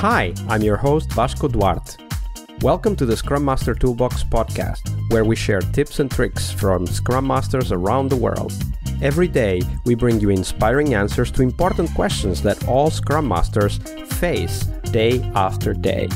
Hi, I'm your host Vasco Duarte. Welcome to the Scrum Master Toolbox podcast, where we share tips and tricks from Scrum Masters around the world. Every day, we bring you inspiring answers to important questions that all Scrum Masters face day after day.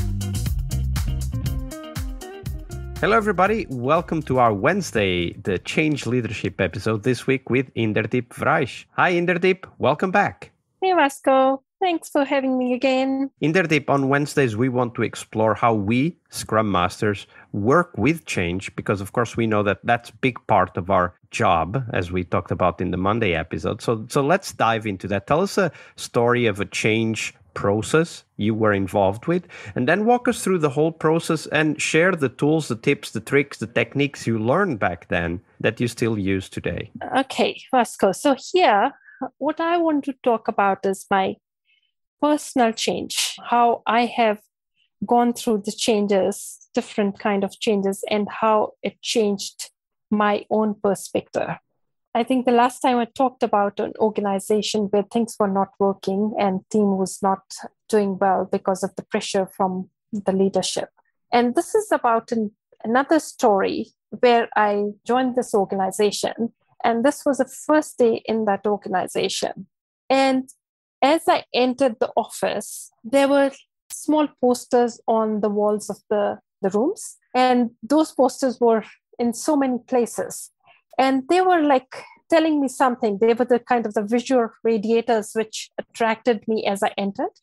Hello, everybody. Welcome to our Wednesday, the Change Leadership episode this week with Inderdip Vraich. Hi, Inderdip. Welcome back. Hey, Vasco. Thanks for having me again. In Inderdip, on Wednesdays, we want to explore how we, Scrum Masters, work with change because, of course, we know that that's a big part of our job, as we talked about in the Monday episode. So, so let's dive into that. Tell us a story of a change process you were involved with, and then walk us through the whole process and share the tools, the tips, the tricks, the techniques you learned back then that you still use today. Okay, Vasco. So, here, what I want to talk about is my personal change, how I have gone through the changes, different kind of changes, and how it changed my own perspective. I think the last time I talked about an organization where things were not working and team was not doing well because of the pressure from the leadership. And this is about an, another story where I joined this organization. And this was the first day in that organization. And as I entered the office, there were small posters on the walls of the, the rooms. And those posters were in so many places. And they were like telling me something. They were the kind of the visual radiators which attracted me as I entered.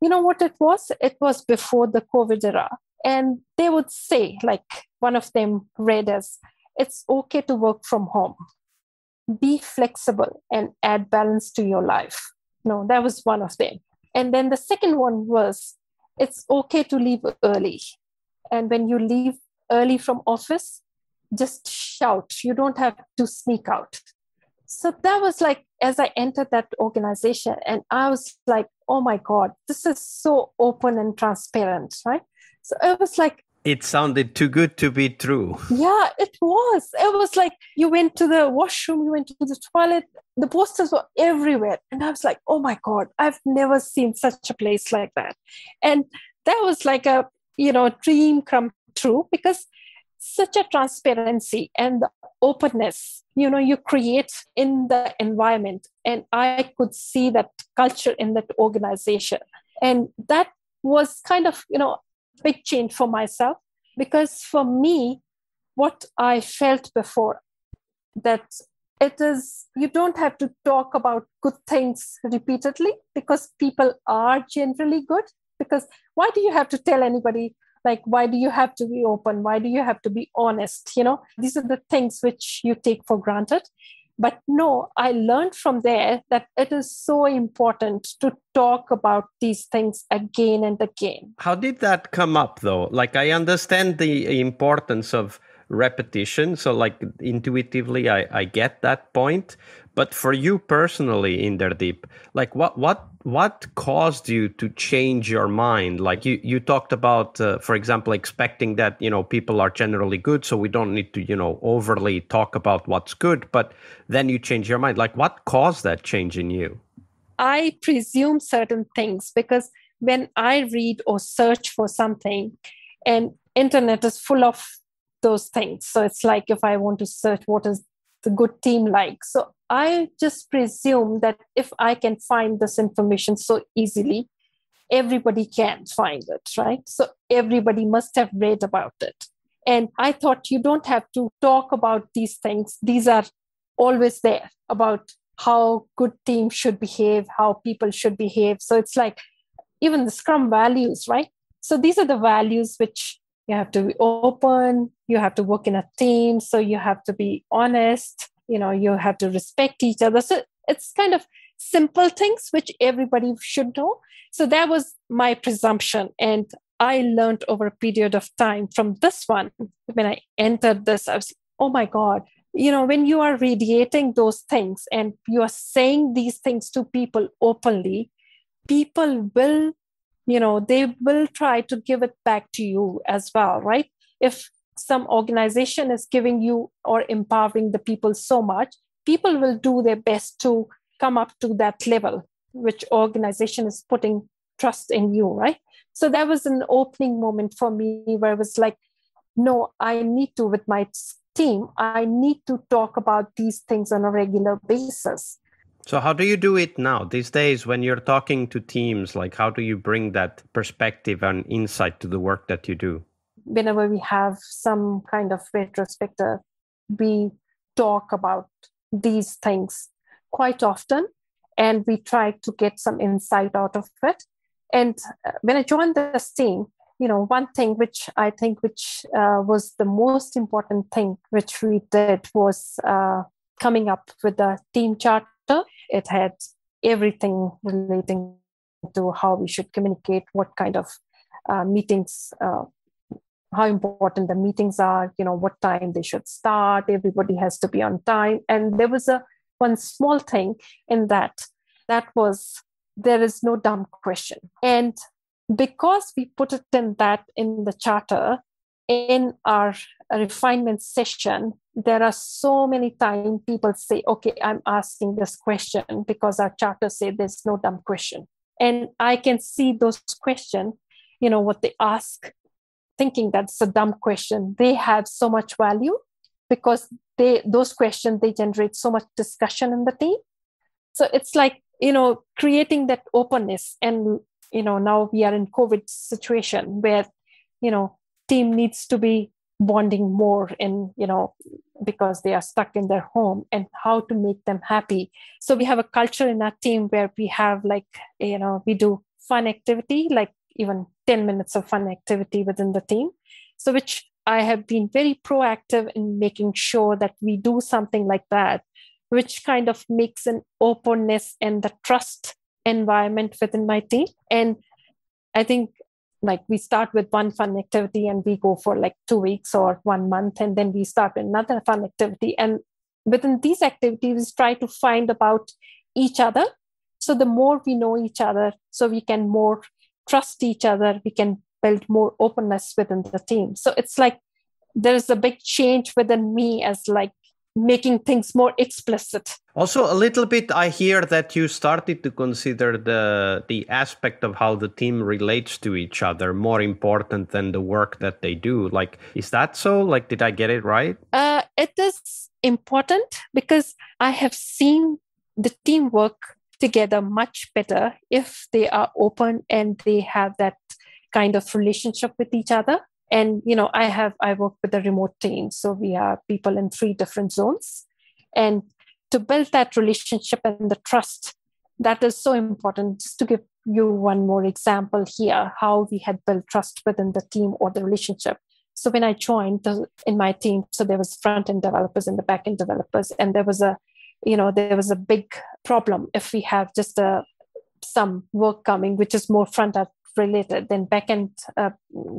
You know what it was? It was before the COVID era. And they would say, like one of them read as, it's okay to work from home. Be flexible and add balance to your life. No, that was one of them. And then the second one was it's okay to leave early. And when you leave early from office, just shout. You don't have to sneak out. So that was like, as I entered that organization, and I was like, oh my God, this is so open and transparent, right? So it was like, it sounded too good to be true. Yeah, it was. It was like you went to the washroom, you went to the toilet, the posters were everywhere. And I was like, oh my God, I've never seen such a place like that. And that was like a, you know, dream come true because such a transparency and the openness, you know, you create in the environment. And I could see that culture in that organization. And that was kind of, you know, big change for myself. Because for me, what I felt before that it is you don't have to talk about good things repeatedly because people are generally good. Because why do you have to tell anybody like why do you have to be open? Why do you have to be honest? You know these are the things which you take for granted but no i learned from there that it is so important to talk about these things again and again how did that come up though like i understand the importance of repetition. So, like intuitively, I, I get that point. But for you personally, Inderdip, like what what what caused you to change your mind? Like you you talked about, uh, for example, expecting that you know people are generally good, so we don't need to you know overly talk about what's good. But then you change your mind. Like what caused that change in you? I presume certain things because when I read or search for something, and internet is full of those things. So it's like if I want to search what is the good team like. So I just presume that if I can find this information so easily, everybody can find it, right? So everybody must have read about it. And I thought you don't have to talk about these things. These are always there about how good teams should behave, how people should behave. So it's like even the Scrum values, right? So these are the values which you have to be open you have to work in a team so you have to be honest you know you have to respect each other. So it's kind of simple things which everybody should know. So that was my presumption and i learned over a period of time from this one. When i entered this i was oh my god. You know when you are radiating those things and you are saying these things to people openly people will you know they will try to give it back to you as well right if some organization is giving you or empowering the people so much people will do their best to come up to that level which organization is putting trust in you, right? So that was an opening moment for me where it was like, no, I need to, with my team, I need to talk about these things on a regular basis. So, how do you do it now these days when you're talking to teams? Like, how do you bring that perspective and insight to the work that you do? Whenever we have some kind of retrospective, we talk about these things quite often and we try to get some insight out of it. And uh, when I joined this team, you know, one thing which I think which uh, was the most important thing which we did was uh, coming up with a team charter it had everything relating to how we should communicate, what kind of uh, meetings, uh, how important the meetings are, you know, what time they should start. Everybody has to be on time. And there was a one small thing in that that was there is no dumb question. And because we put it in that in the charter, in our refinement session, there are so many times people say, okay, I'm asking this question because our charter say there's no dumb question. And I can see those questions, you know, what they ask, thinking that's a dumb question. They have so much value because they those questions they generate so much discussion in the team. So it's like, you know, creating that openness. And, you know, now we are in COVID situation where, you know, team needs to be bonding more in you know because they are stuck in their home and how to make them happy. So we have a culture in our team where we have like you know we do fun activity like even 10 minutes of fun activity within the team. So which i have been very proactive in making sure that we do something like that which kind of makes an openness and the trust environment within my team. And i think like we start with one fun activity and we go for like two weeks or one month and then we start another fun activity. And within these activities try to find about each other. So the more we know each other so we can more trust each other we can build more openness within the team. So it's like there's a big change within me as like making things more explicit. Also a little bit i hear that you started to consider the the aspect of how the team relates to each other more important than the work that they do. Like is that so? Like did i get it right? Uh, it is important because i have seen the team work together much better if they are open and they have that kind of relationship with each other and you know i have i work with a remote team so we have people in three different zones. And to build that relationship and the trust that is so important. Just to give you one more example here how we had built trust within the team or the relationship. So when i joined the, in my team so there was front end developers and the back end developers and there was a you know there was a big problem if we have just a some work coming which is more front end related then backend uh,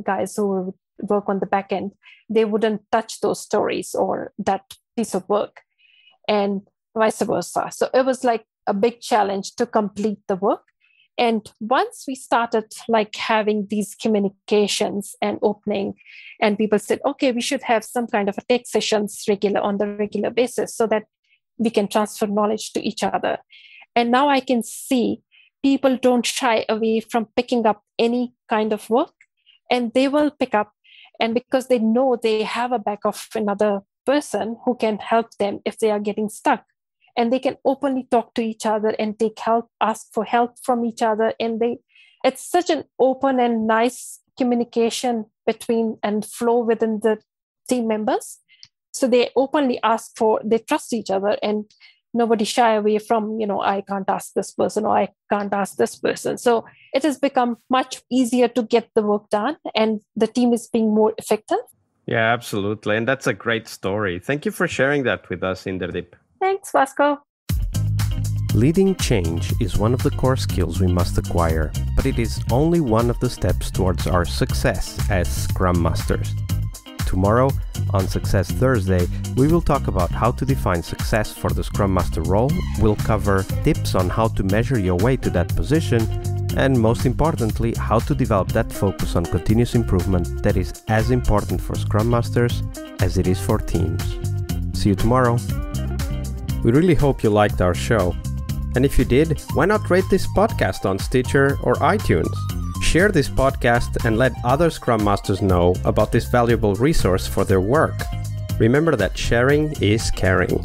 guys who work on the backend they wouldn't touch those stories or that piece of work and vice versa. So it was like a big challenge to complete the work. And once we started like having these communications and opening and people said okay we should have some kind of a tech sessions regular on the regular basis so that we can transfer knowledge to each other. And now i can see people don't shy away from picking up any kind of work and they will pick up and because they know they have a back of another person who can help them if they are getting stuck. And they can openly talk to each other and take help ask for help from each other and they it's such an open and nice communication between and flow within the team members. So they openly ask for they trust each other and nobody shy away from you know i can't ask this person or i can't ask this person. So it has become much easier to get the work done and the team is being more effective. Yeah absolutely. And that's a great story. Thank you for sharing that with us inderdip. Thanks vasco. Leading change is one of the core skills we must acquire, but it is only one of the steps towards our success as Scrum Masters. Tomorrow, on Success Thursday, we will talk about how to define success for the Scrum Master role, we'll cover tips on how to measure your way to that position, and most importantly, how to develop that focus on continuous improvement that is as important for Scrum Masters as it is for teams. See you tomorrow. We really hope you liked our show. And if you did, why not rate this podcast on Stitcher or iTunes? Share this podcast and let other Scrum Masters know about this valuable resource for their work. Remember that sharing is caring.